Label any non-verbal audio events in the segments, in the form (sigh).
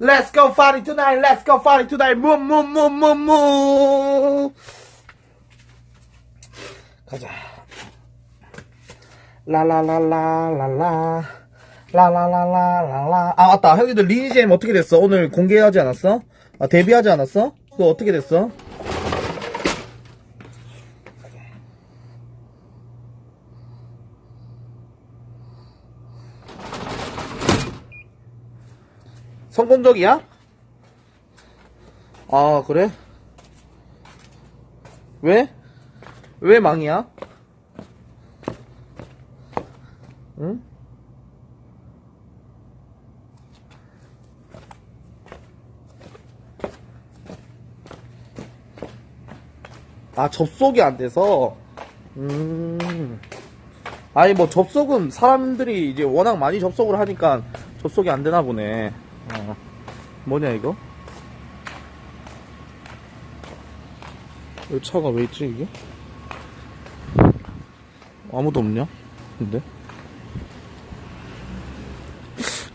Let's go party tonight. Let's go party tonight. 무무무무무. 가자. 라라라라라라. 라라라라라라. 아 맞다. 형님들 리니잼 어떻게 됐어? 오늘 공개하지 않았어? 아 데뷔하지 않았어? 그거 어떻게 됐어? 성공적이야? 아, 그래? 왜? 왜 망이야? 응? 아, 접속이 안 돼서? 음. 아니, 뭐, 접속은 사람들이 이제 워낙 많이 접속을 하니까 접속이 안 되나 보네. 어. 뭐냐, 이거? 이 차가 왜 있지, 이게? 아무도 없냐? 근데?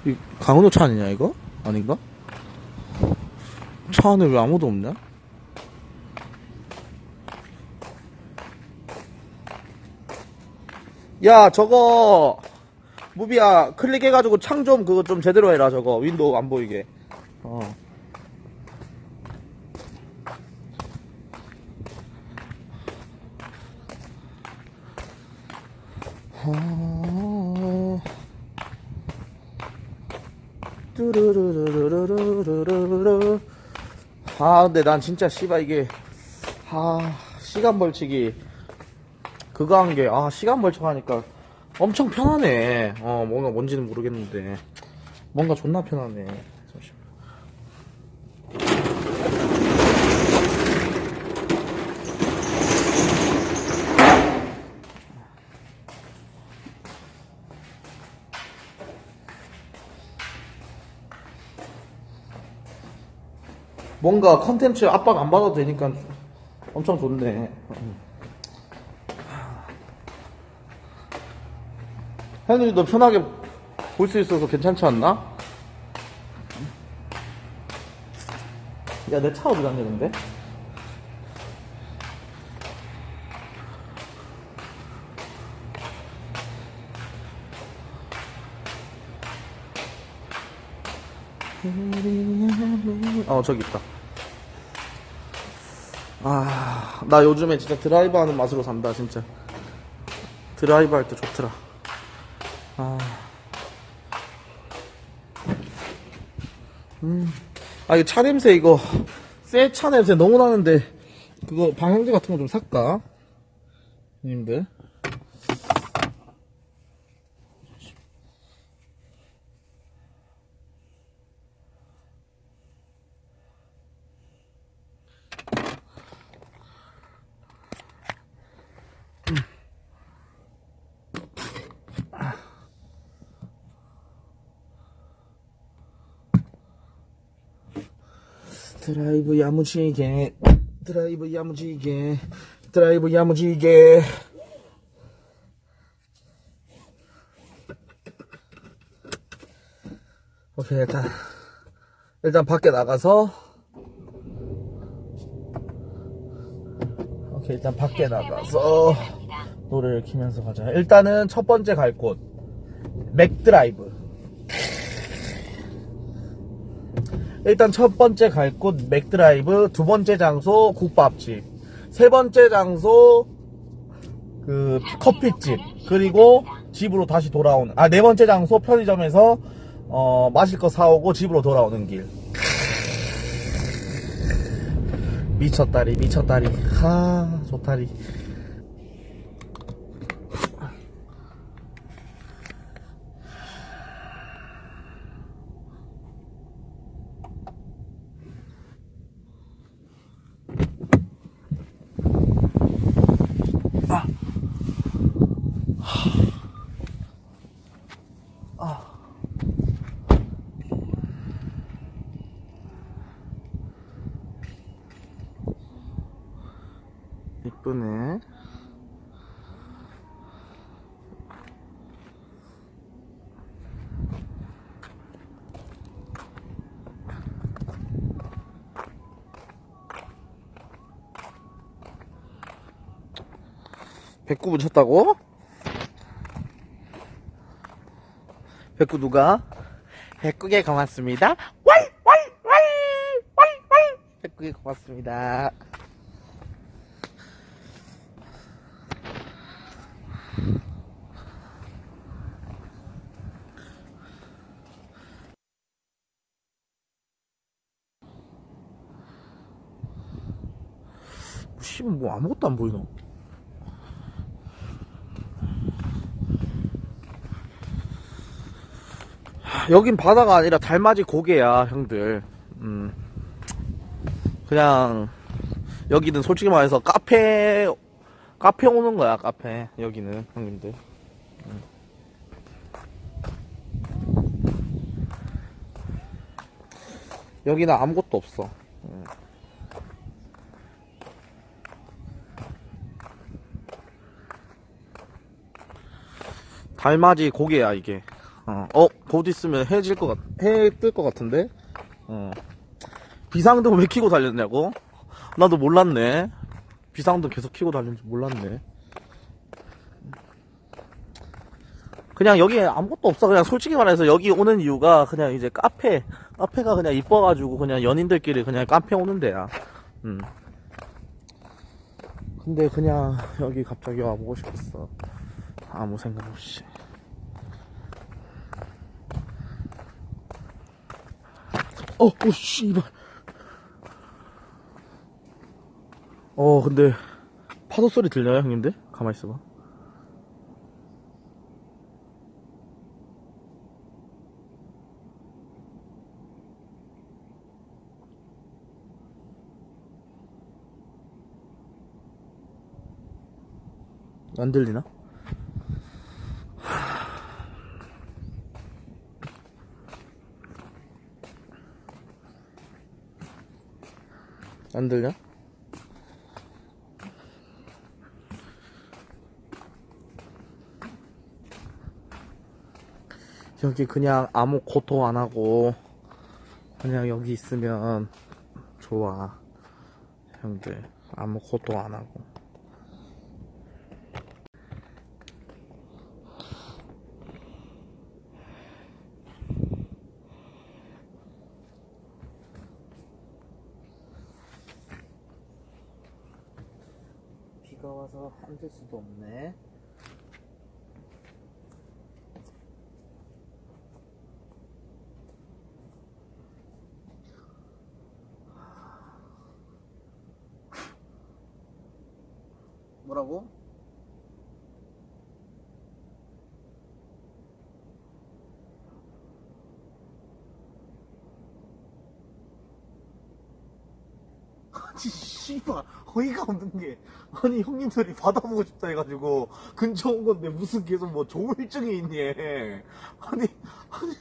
이 강은호 차 아니냐, 이거? 아닌가? 차 안에 왜 아무도 없냐? 야, 저거, 무비야, 클릭해가지고 창 좀, 그거 좀 제대로 해라, 저거. 윈도우 안 보이게. 어. 아. 근데 난 진짜 씨발 이게, 아, 시간 벌치기. 그거 한 게, 아, 시간 벌쳐가니까 엄청 편하네. 어, 뭔가 뭔지는 모르겠는데. 뭔가 존나 편하네. 잠시만. 뭔가 컨텐츠 압박 안 받아도 되니까 엄청 좋네. 현우도 편하게 볼 수 있어서 괜찮지 않나? 야, 내 차 어디 갔냐, 근데? 어, 저기 있다. 아, 나 요즘에 진짜 드라이브 하는 맛으로 산다, 진짜. 드라이브 할 때 좋더라. 아. 음. 아, 이거 차 냄새, 이거. 새 차 냄새 너무 나는데, 그거 방향제 같은 거 좀 살까? 님들. 드라이브 야무지게. 드라이브 야무지게. 드라이브 야무지게. 오케이 일단 일단 밖에 나가서. 오케이 일단 밖에 나가서 노래를 키면서 가자. 일단은 첫 번째 갈 곳. 맥드라이브 일단 첫 번째 갈 곳 맥드라이브, 두 번째 장소 국밥집, 세 번째 장소 그 커피집, 그리고 집으로 다시 돌아오는 아 네 번째 장소 편의점에서 어 마실 거 사오고 집으로 돌아오는 길. 미쳤다리 미쳤다리 하 좋다리 그러네 백구 붙였다고? 백구 누가? 백구에 고맙습니다. 왈! 왈! 왈! 왈! 왈! 백구에 고맙습니다. 뭐 아무것도 안 보이노. 여긴 바다가 아니라 달맞이 고개야, 형들. 음. 그냥, 여기는 솔직히 말해서 카페, 카페 오는 거야, 카페. 여기는, 형님들. 음. 여기는 아무것도 없어. 음. 달맞이 고개야, 이게. 어, 어, 곧 있으면 해질 것 같, 해뜰 것 같은데? 어. 비상등 왜 켜고 달렸냐고? 나도 몰랐네. 비상등 계속 켜고 달리는지 몰랐네. 그냥 여기 아무것도 없어. 그냥 솔직히 말해서 여기 오는 이유가 그냥 이제 카페, 카페가 그냥 이뻐가지고 그냥 연인들끼리 그냥 카페 오는 데야. 음. 근데 그냥 여기 갑자기 와보고 싶었어. 아무 생각 없이. 어, 오, 씨발. 어, 근데, 파도 소리 들려요, 형님들? 가만히 있어봐. 안 들리나? 안 들려? 여기 그냥 아무 고통 안 하고 그냥 여기 있으면 좋아 형들 아무 고통 안 하고 와서 앉을 수도 없네 뭐라고? 아니 씨발 어이가 없는 게. 아니 형님들이 받아보고 싶다 해가지고 근처 온 건데 무슨 계속 뭐 조울증이 있니? 아니 아니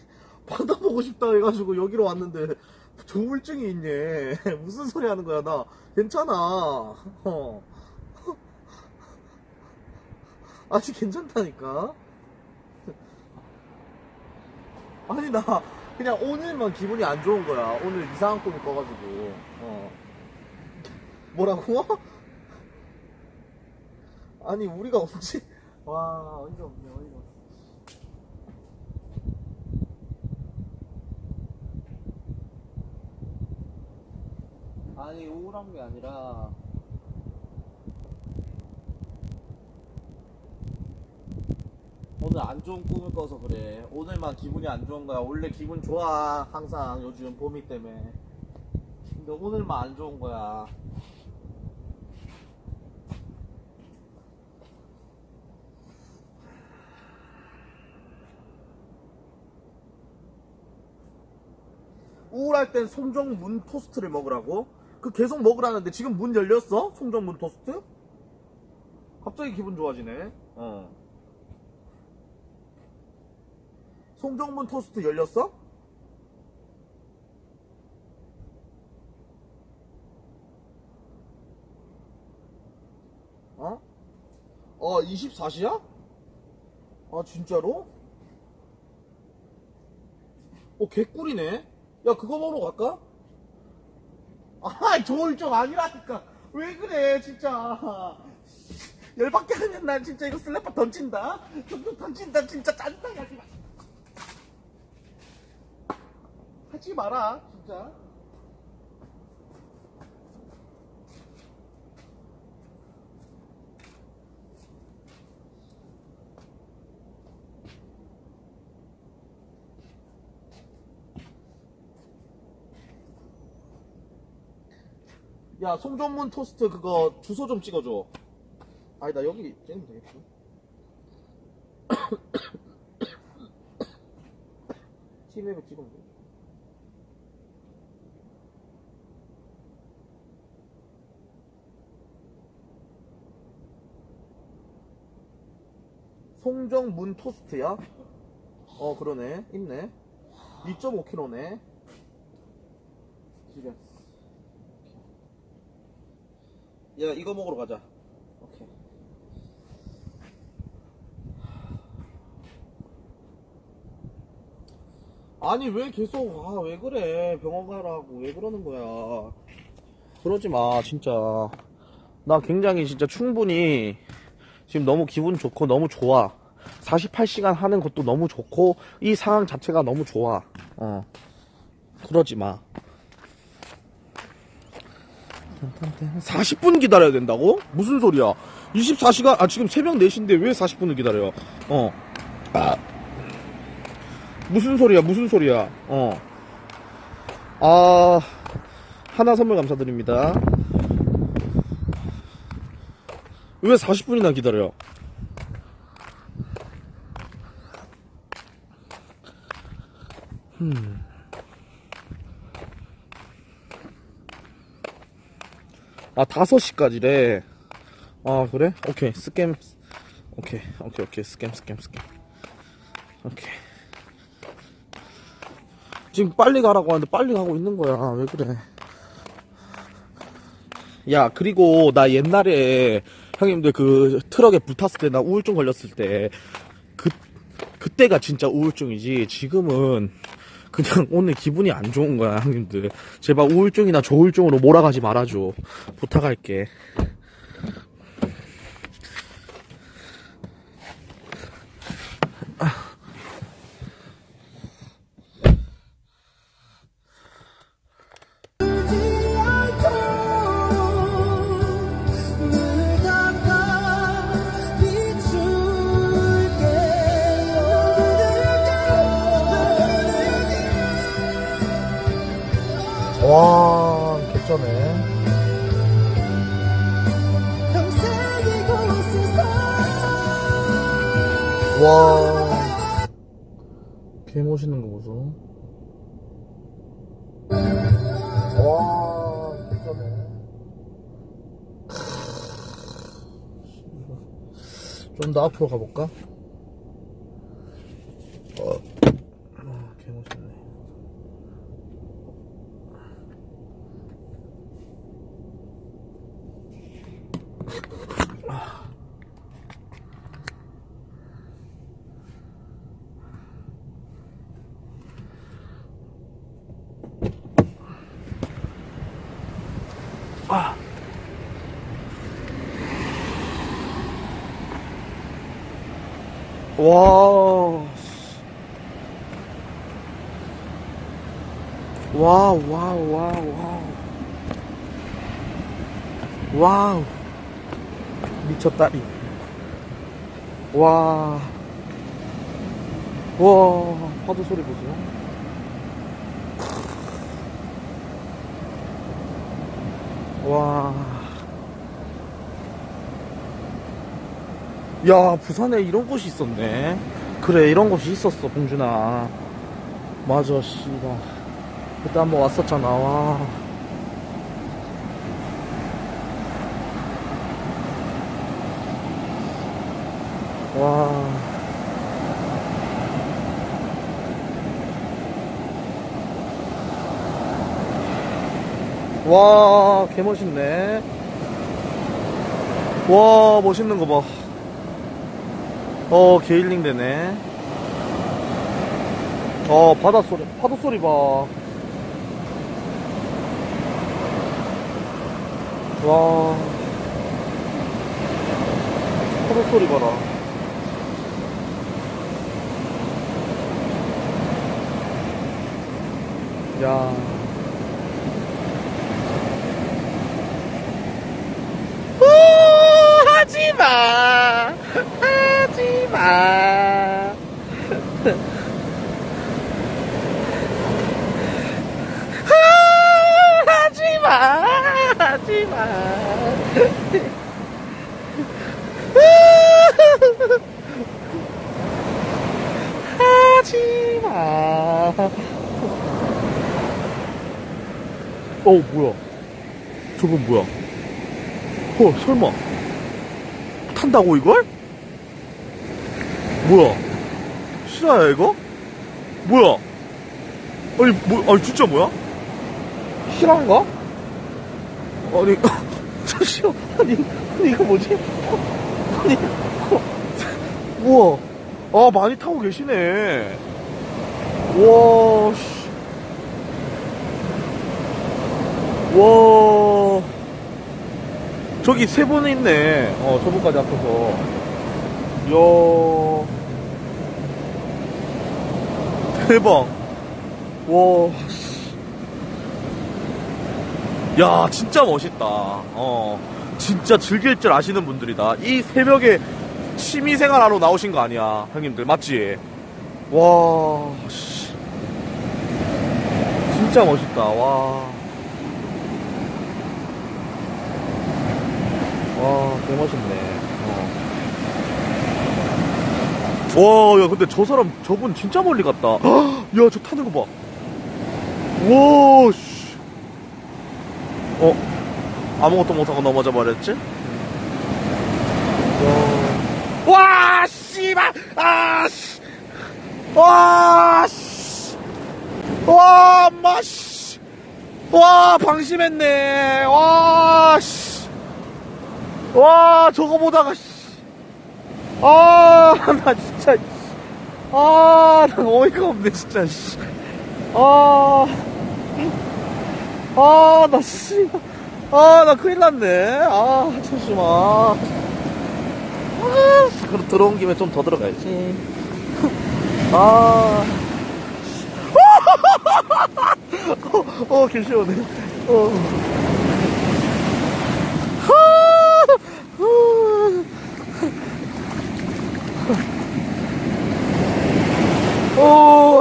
받아보고 싶다 해가지고 여기로 왔는데 조울증이 있니? 무슨 소리 하는 거야 나? 괜찮아. 어. 아직 괜찮다니까? 아니 나 그냥 오늘만 기분이 안 좋은 거야. 오늘 이상한 꿈을 꿔가지고. 어 뭐라고? (laughs) 아니 우리가 언제? 와 어이가 없네 어이가 없네. 아니 우울한 게 아니라. 오늘 안 좋은 꿈을 꿔서 그래. 오늘만 기분이 안 좋은 거야. 원래 기분 좋아. 항상 요즘 봄이 때문에. 근데 오늘만 안 좋은 거야 우울할 땐 송정문 토스트를 먹으라고? 그 계속 먹으라는데 지금 문 열렸어? 송정문 토스트? 갑자기 기분 좋아지네. 어. 송정문 토스트 열렸어? 어? 어, 24시야? 아, 진짜로? 어, 개꿀이네? 야, 그거 먹으러 갈까? 아, 저울 좀 아니라니까. 왜 그래, 진짜. 열받게 하면 난 진짜 이거 슬래퍼 던진다. 던진다 진짜 짜증나게 하지 마. 하지 마라 진짜. 야 송전문 토스트 그거 주소 좀 찍어줘. 아니다 여기 찍으면 되겠지. (coughs) 팀앱에 찍으면 돼. 송정문 토스트야? 어 그러네 있네 2.5kg네 지금 야 이거 먹으러 가자. 오케이. 아니 왜 계속 아 왜 그래? 병원 가라고. 왜 그러는 거야? 그러지 마 진짜. 나 굉장히 진짜 충분히 지금 너무 기분 좋고 너무 좋아. 48시간 하는 것도 너무 좋고 이 상황 자체가 너무 좋아. 어. 그러지 마 40분 기다려야 된다고? 무슨 소리야 24시간 아 지금 새벽 4시인데 왜 40분을 기다려 어 아. 무슨 소리야 무슨 소리야 어 아, 하나 선물 감사드립니다. 왜 40분이나 기다려? 음. 아, 5시까지래. 아, 그래? 오케이, 스캠. 오케이, 오케이, 오케이, 스캠, 스캠, 스캠. 오케이. 지금 빨리 가라고 하는데 빨리 가고 있는 거야. 왜 그래? 야, 그리고 나 옛날에 형님들 그 트럭에 불탔을 때 나 우울증 걸렸을 때 그, 그때가 진짜 우울증이지. 지금은 그냥 오늘 기분이 안 좋은 거야, 형님들. 제발 우울증이나 조울증으로 몰아가지 말아줘. 부탁할게. 와. 개 멋있는 거 보소. 와. 좀 더 앞으로 가볼까? 어. 아, 개 멋있네. 와. 와우, 와우, 와우, 와우. 와우. 미쳤다리. 와. 와, 파도 소리 보세요. 와. 야, 부산에 이런 곳이 있었네. 그래, 이런 곳이 있었어, 봉준아. 맞아, 씨발. 그때 한번 왔었잖아, 와. 와. 와, 개 멋있네. 와, 멋있는 거 봐. 어, 게일링 되네. 어, 바닷소리, 파도소리 봐. 와. 파도 소리 봐라. 야. 우, 하지 마. 하지 마. 아, 하지 마. 하지 마. 하지 마. 어, 뭐야. 저건 뭐야. 어, 설마. 탄다고, 이걸? 뭐야. 실화야, 이거? 뭐야. 아니, 뭐, 아니, 진짜 뭐야? 실화인가? 아니, (laughs) 잠시만. 아니, 아니, 이거 뭐지? 아니, 어, 우와. 아, 많이 타고 계시네. 와, 씨. 와. 저기 세분 있네. 어, 저분까지 합쳐서. 이야. 대박. 와, 씨. 야, 진짜 멋있다. 어, 진짜 즐길 줄 아시는 분들이다. 이 새벽에 취미생활하러 나오신 거 아니야, 형님들. 맞지? 와, 씨. 진짜 멋있다. 와. 와, 개 멋있네. 어. 와, 야, 근데 저 사람, 저분 진짜 멀리 갔다. 헉, (gasps) 야, 저 타는 거 봐. 와, 씨. 어? 아무것도 못하고 넘어져 버렸지? 와, 와, 씨발! 아, 씨! 와, 씨! 와, 엄마, 씨! 와, 방심했네. 와, 씨! 와, 저거 보다가, 씨. 아, 나 진짜, 씨. 아, 나 어이가 없네, 진짜, 씨. 아, 아, 나, 씨. 아, 나 큰일 났네. 아, 잠시만. 아, 그럼 들어온 김에 좀 더 들어가야지. 아. (laughs) 어, 어, 개 시원해. 어.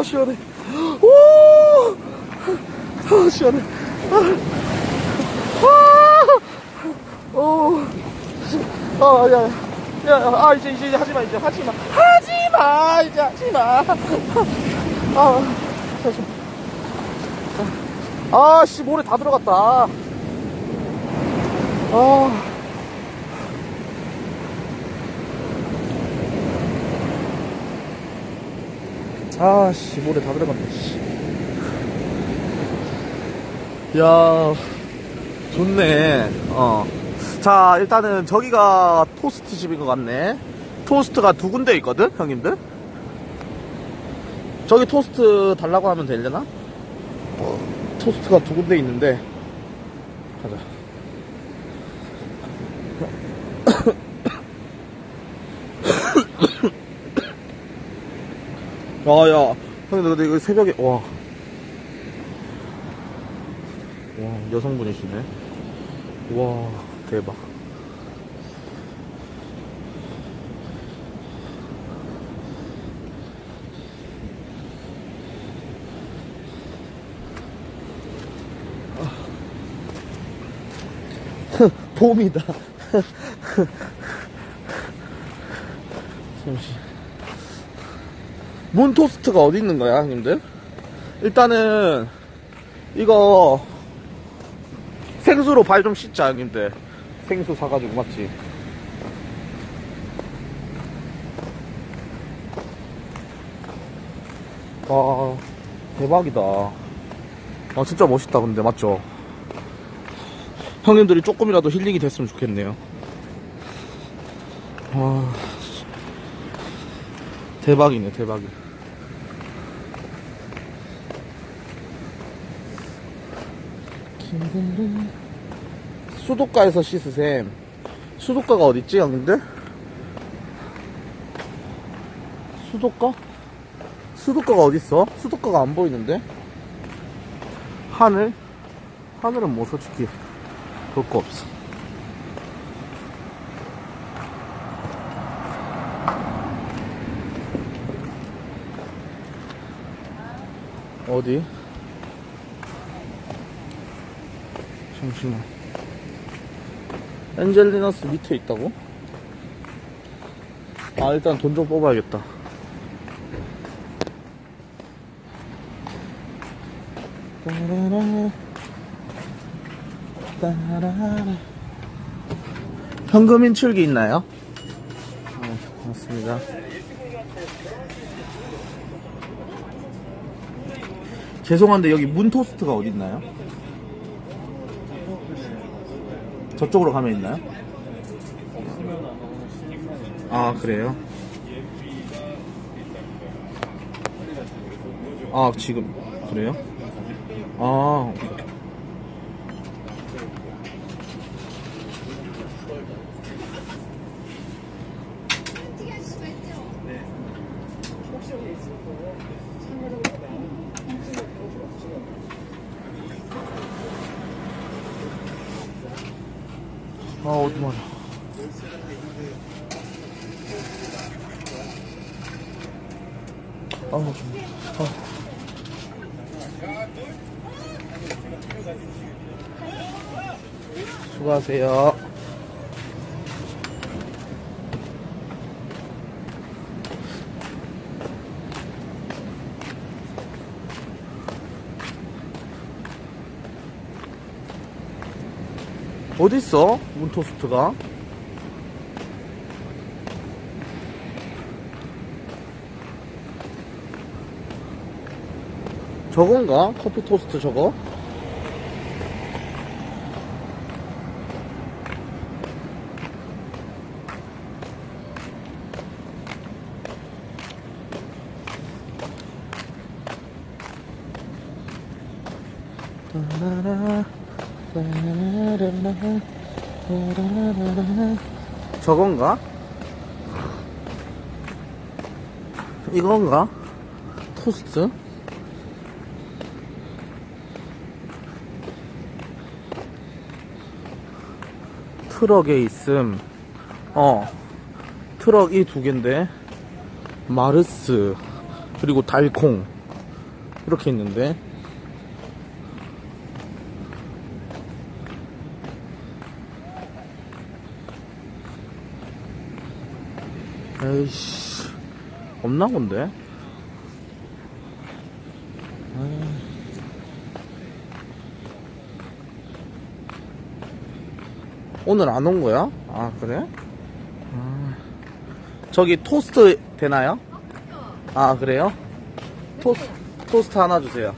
오, 시원해. 오, 아, 시원해. 아, 오, 아, 야, 야, 아, 이제, 이제, 하지 마, 이제, 하지 마. 하지 마, 이제, 하지 마. 아, 잠시만. 아, 씨, 모래 다 들어갔다. 아. 아, 씨, 모래 다 들어갔네, 씨. 야, 좋네. 어. 자, 일단은 저기가 토스트 집인 것 같네. 토스트가 두 군데 있거든, 형님들? 저기 토스트 달라고 하면 되려나? 어, 토스트가 두 군데 있는데. 가자. 아, 야. 형님, 근데 이거 새벽에, 와. 와, 여성분이시네. 와, 대박. 봄이다. (laughs) 잠시. 문토스트가 어디 있는 거야, 형님들? 일단은, 이거, 생수로 발 좀 씻자, 형님들. 생수 사가지고, 맞지? 와, 대박이다. 아, 진짜 멋있다, 근데, 맞죠? 형님들이 조금이라도 힐링이 됐으면 좋겠네요. 와, 대박이네, 대박이. 수도가에서 씻으셈. 수도가가 어딨지, 형님들? 수도가? 수도가가 어딨어? 수도가가 안 보이는데? 하늘? 하늘은 뭐 솔직히 볼 거 없어. 어디? 잠시만. 엔젤리너스 밑에 있다고? 아, 일단 돈 좀 뽑아야겠다. 따라라, 따라라. 현금 인출기 있나요? 어, 맞습니다. 죄송한데 여기 문토스트가 어디 있나요? 저쪽으로 가면 있나요? 아 그래요? 아 지금 그래요? 아 아, 어디 말이야. 아, 좀, 아. 수고하세요. 어딨어? 문토스트가? 저건가? 커피 토스트 저거? 따라라, 따라라라, 따라라라. 저건가? 이건가? 토스트? 트럭에 있음. 어. 트럭 이 두 개인데. 마르스. 그리고 달콩. 이렇게 있는데. 에이씨. 없나 본데? 오늘 안 온 거야? 아, 그래? 아, 저기 토스트 되나요? 아, 그래요? 토, 토스트 하나 주세요.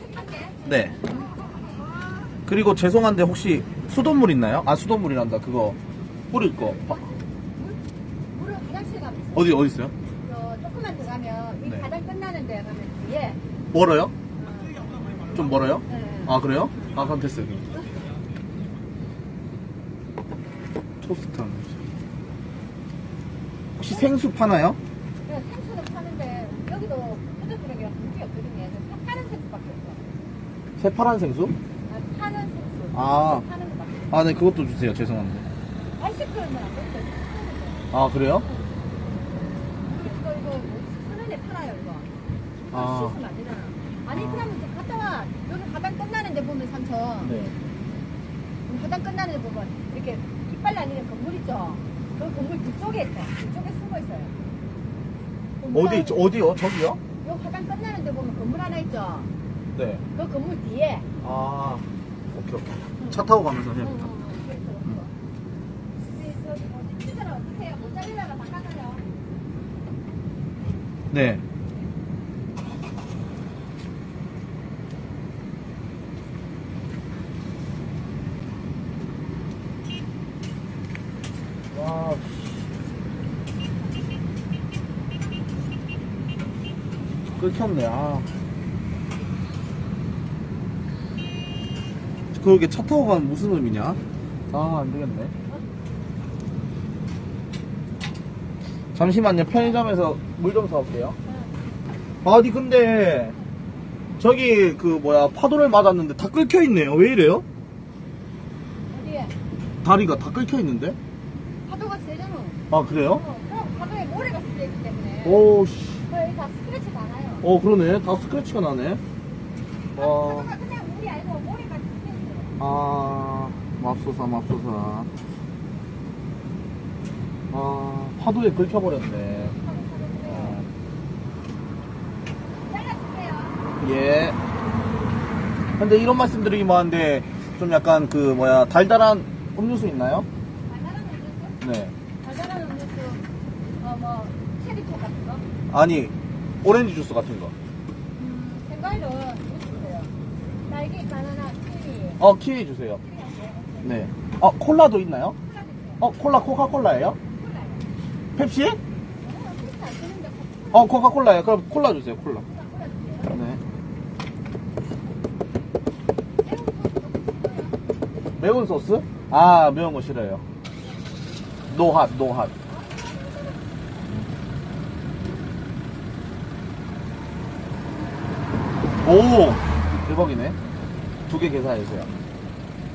네. 그리고 죄송한데 혹시 수돗물 있나요? 아, 수돗물이란다. 그거 뿌릴 거. 아, 물은 화장실 가면 있 어. 어디, 어디 있어요? 저 조금만 더 가면 이 네. 가장 끝나는 데 가면 뒤에 멀어요? 어, 좀 멀어요? 네. 아, 그래요? 아, 그럼 됐어요. 그럼. 토스트 하나 주세요. 혹시 생수 파나요? 그래서 생수는 파는데 여기도 휴대폰에 물이 없거든요. 그래서 파는 생수밖에 없어. 새파란 생수? 아, 파는 생수. 아. 파는 거밖에 아, 네, 그것도 주세요. 없어. 아이스크림은 안 먹어도 아, 그래요? 이거 이거 뭐 천 원에 팔아요 이거. 이거 아. 씻으면 안 되잖아. 아니 아. 그러면 좀 갔다 와. 여기 가방 끝나는 데 보면 삼천. 네. 가장 끝나는 데 보면 이렇게 깃발 날리는 건물 있죠? 그 건물 뒤쪽에 있어. 뒤쪽에 숨어 있어요. 건물 어디, 하나- 저- 어디요? 저기요? 요 가장 끝나는 데 보면 건물 하나 있죠? 네. 그 건물 뒤에. 아, 오케이, 오케이. 차 타고 가면서 해야겠다. 근데 뭐지? 피자는 어떻게 해요? 모짜렐라가 닦아줘요? 네. 와. 끊겼네, 아. 그러게 차 타고 가면 무슨 의미냐? 아, 안 되겠네. 잠시만요, 편의점에서 물 좀 사올게요. 응. 아니 근데 저기 그 뭐야 파도를 맞았는데 다 끓여 있네요. 왜 이래요? 어디에? 다리가 다 끓여 있는데? 파도가 세잖아. 아 그래요? 어, 그럼 파도에 모래가 스려있기 때문에. 오씨. 거의 다 스크래치 많아요. 어 그러네. 다 스크래치가 나네. 와. 그냥. 아 맙소사 맙소사. 아 파도에 긁혀버렸네. 어. 예. 근데 이런 말씀 드리기 뭐한데 좀 약간 그 뭐야 달달한 음료수 있나요? 달달한 음료수? 네. 달달한 음료수, 어, 뭐, 체리코 같은 거? 아니 오렌지 주스 같은 거. 음, 생과일은 주세요. 딸기, 바나나, 키위. 어 키위 주세요. 네. 어 콜라도 있나요? 어 콜라 코카콜라예요? 펩시? 어, 코카콜라예요. 그럼 콜라 주세요. 콜라. 네. 매운. 소스? 아 매운 거 싫어요. 노핫 노핫. 오 대박이네. 두 개 계산해주세요.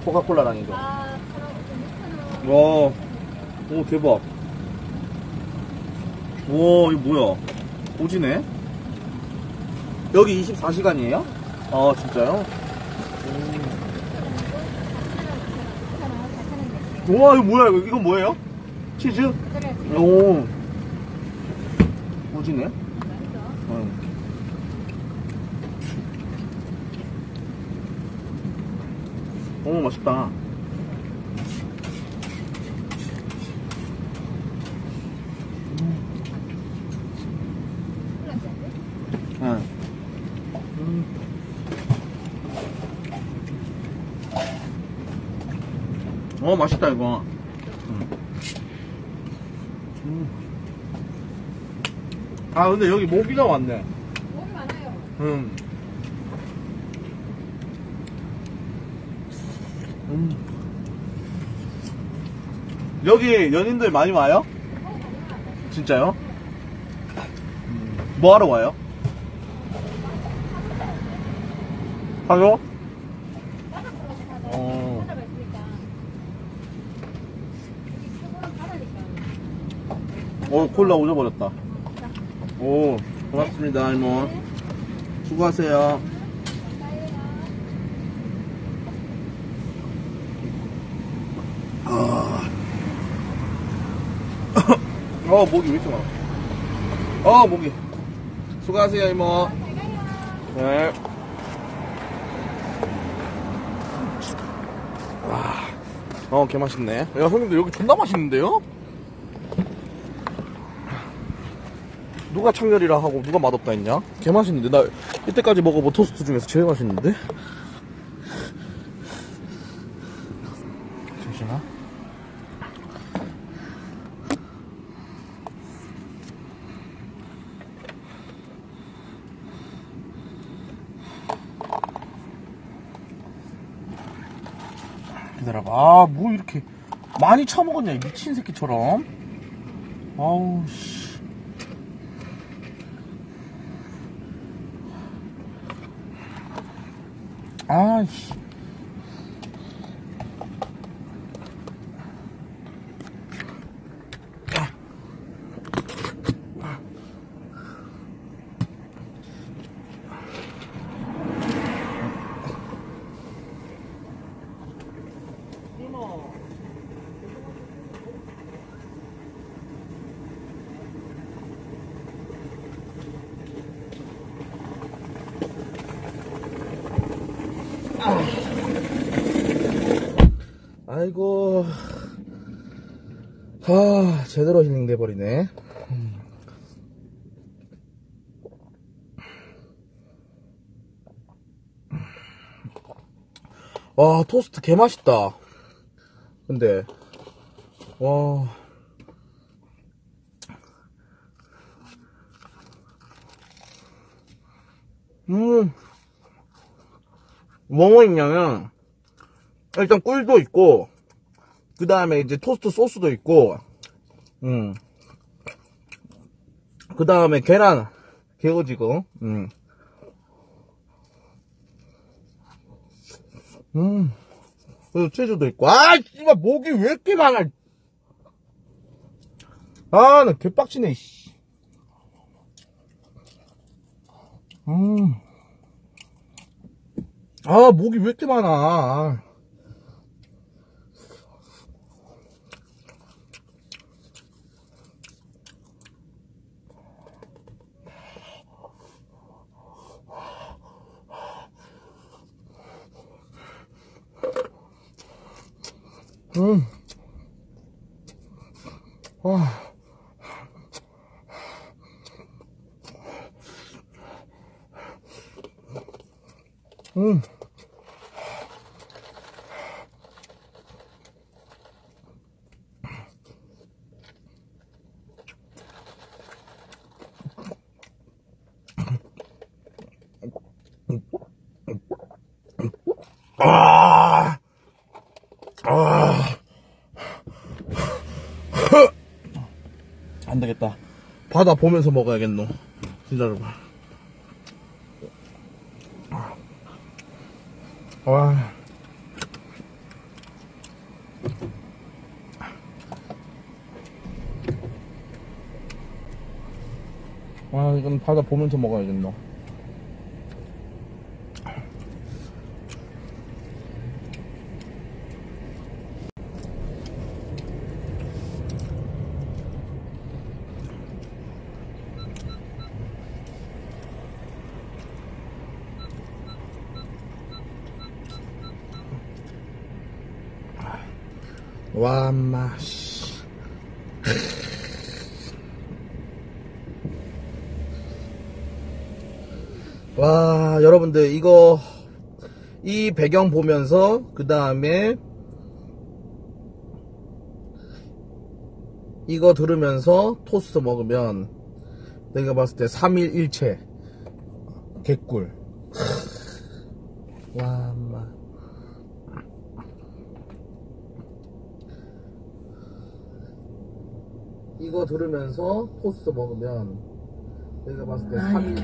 코카콜라랑 이거. 아, 천원, 좀 6천 원. 와, 오 대박. 와 이거 뭐야? 오지네. 여기 24시간이에요? 아 진짜요? 우와 이거 뭐야 이거 이건 뭐예요? 치즈? 오 오지네. 응. 오 맛있다. 응. 어 맛있다 이거. 음. 음. 아 근데 여기 모기가 왔네. 목이 많아요. 음. 음. 여기 연인들 많이 와요? 진짜요? 음. 뭐 하러 와요? 하요? 어. 오 콜라 오져버렸다. 오 고맙습니다 이모. 수고하세요. 어 목이 왜 이렇게 많아? 어 목이. 수고하세요 이모. 네. 와, 어, 개 맛있네. 야, 형님들 여기 존나 맛있는데요? 누가 창렬이라 하고 누가 맛없다 했냐? 개 맛있는데 나 이때까지 먹어본 토스트 중에서 제일 맛있는데? 잠시만. 기다려봐. 아, 뭐 이렇게 많이 처먹었냐, 이 미친 새끼처럼. 아우, 씨. 아이씨. 아이고. 아, 제대로 힐링 돼 버리네. 와, 토스트 개 맛있다. 근데, 와. 음. 뭐뭐 있냐면, 일단 꿀도 있고, 그 다음에 이제 토스트 소스도 있고, 음. 그 다음에 계란, 개워지고, 음. 음. 그리고 체주도 있고, 아, 씨발, 목이 왜 이렇게 많아. 아, 나 개빡치네, 씨. 음. 아, 목이 왜 이렇게 많아. 음. 아. 음. 바다 보면서 먹어야겠노. 기다려봐. 와. 아, 이건 바다 보면서 먹어야겠노. 와, 마, 씨. 와, 여러분들, 이거, 이 배경 보면서, 그 다음에, 이거 들으면서 토스트 먹으면, 내가 봤을 때 3일 1채. 개꿀. 와, 마. 이거 들으면서 토스트 먹으면 내가 봤을 때 3일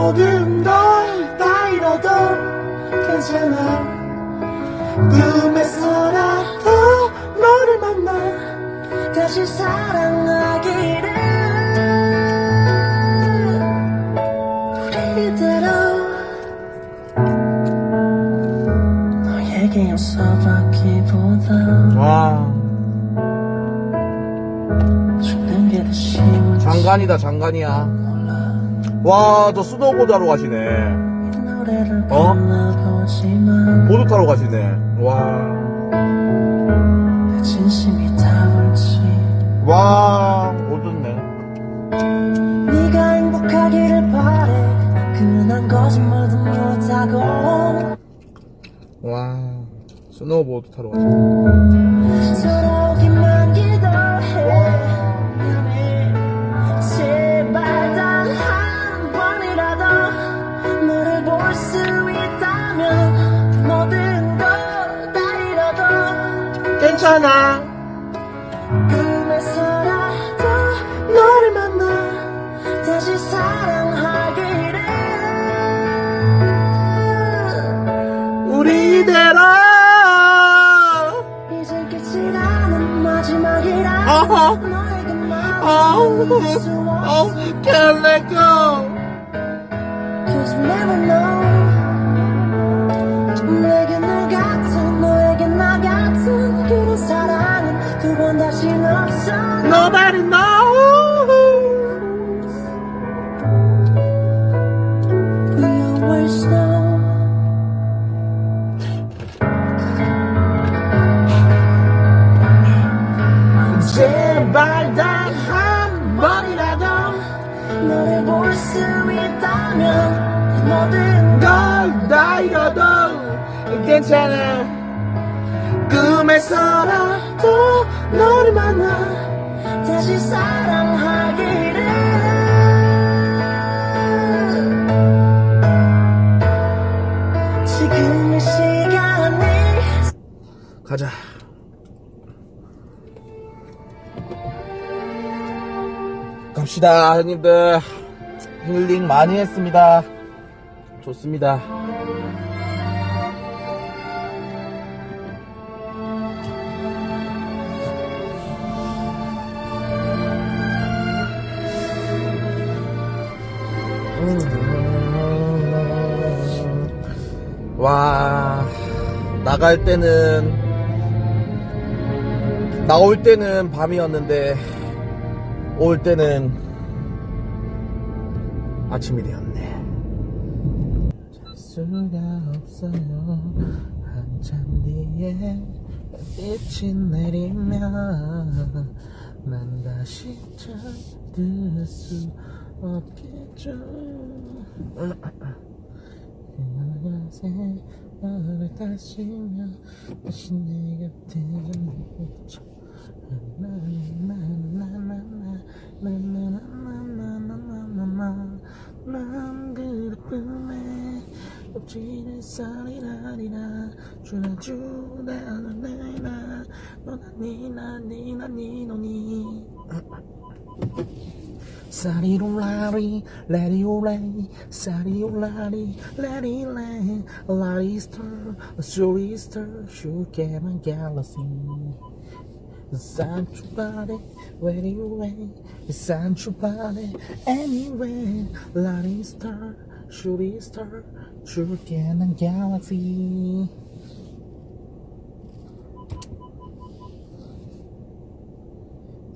모든 걸 다 잃어도 괜찮아 꿈에서라도 너를 만나 다시 사랑하기를 우리대로 너에게 용서받기보다 와. 죽는 게 더 쉬운 장관이다, 장관이야. 와, 저 스노우보드 하러 가시네. 어? 보드 타러 가시네. 와. 와, 오졌네. 네가 행복하기를 바래 그런 거짓말도 못하고 와. 스노우보드 타러 가시네. 괜찮아. 꿈에서라도 너를 만나 다시 사랑하기를 우리대로. 이제 끝이 나는 마지막이라 어허. 너에게 마음을 수 oh, 없어 can't let go. 괜찮아 꿈에서라도 너를 만나 다시 사랑하기를. 지금 이 시간이 가자. 갑시다 형님들. 힐링 많이 했습니다. 좋습니다 와 나갈 때는 나올 때는 밤이었는데 올 때는 아침이 되었네. 잘 수가 없어요. 한참 뒤에 빛이 내리면 난 다시 잠들 수 없겠죠. 그녀가 생각을 다시며 다시 내 곁에 묻혀 난 그릇뿐에 엎치는 쌀이라리라 주라주라는 내나 너나 니 나 니 나니 너니 사리롱라리 레리오레이 사리오라리 레리레 라리스터 쇼리스터 슈게만 갤럭시 Sanchupade, where you way? Sanchupade, anyway. Lighting star, shooting star, shuriken galaxy.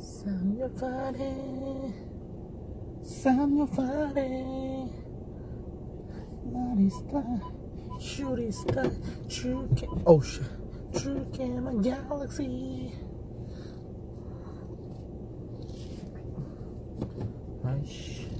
Sanchupade, Sanchupade. Samyofare. Narista. Shurista. True cam. Oh, shit, True cam. Galaxy. Nice.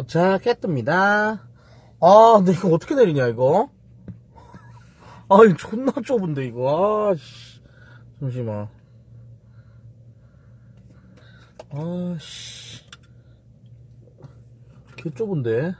도착했답니다. 아, 근데 이거 어떻게 내리냐, 이거? 아 이 존나 좁은데 이거. 아 씨. 잠시만. 아 씨. 개 좁은데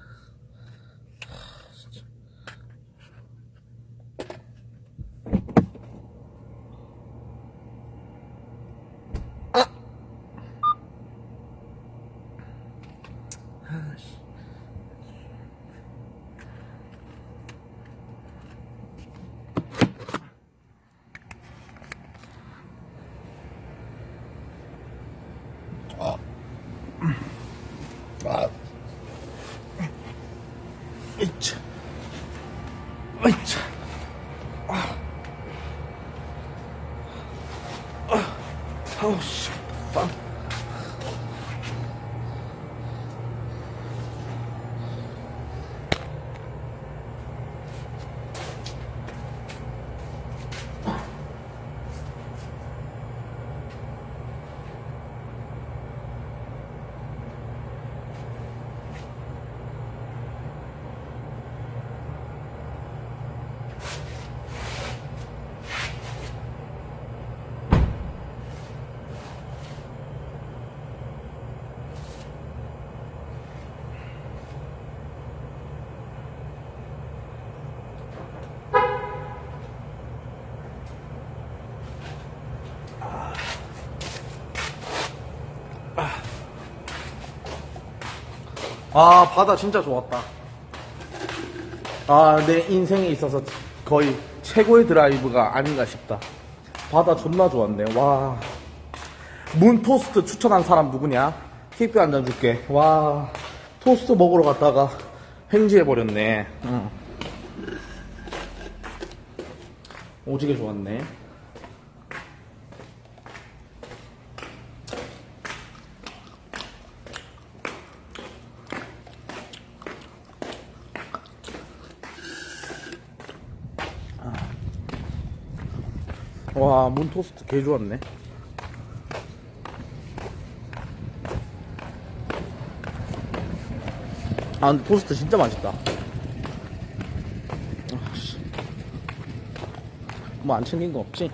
아. 으이차. 으이차. 아. 아. 아우, 씨. 빵. 아, 바다 진짜 좋았다. 아, 내 인생에 있어서 거의 최고의 드라이브가 아닌가 싶다. 바다 존나 좋았네. 와. 문 토스트 추천한 사람 누구냐? 케이크 한잔 줄게. 와. 토스트 먹으러 갔다가 횡지해버렸네. 응. 오지게 좋았네. 와, 문 토스트 개 좋았네. 아, 근데 토스트 진짜 맛있다. 뭐 안 챙긴 거 없지?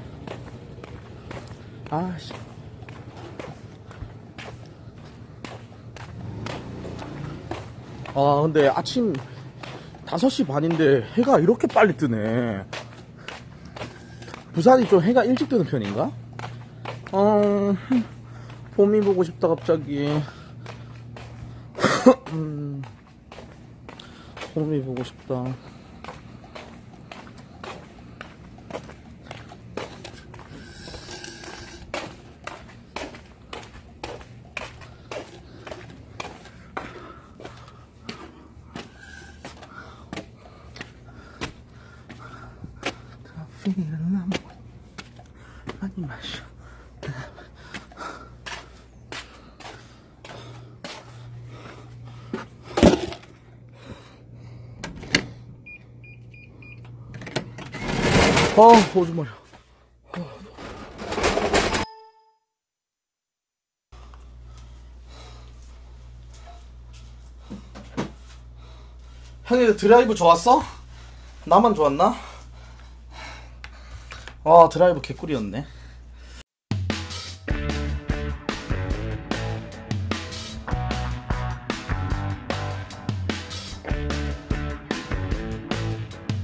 아씨. 아, 근데 아침 5시 반인데 해가 이렇게 빨리 뜨네. 부산이 좀 해가 일찍 뜨는 편인가? 어, 봄이 보고 싶다, 갑자기. (coughs) 음, 봄이 보고 싶다. 커피를 너무 많이 마셔. 아, 오줌 마려. 형님 드라이브 좋았어? 나만 좋았나? 아 드라이브 개꿀이었네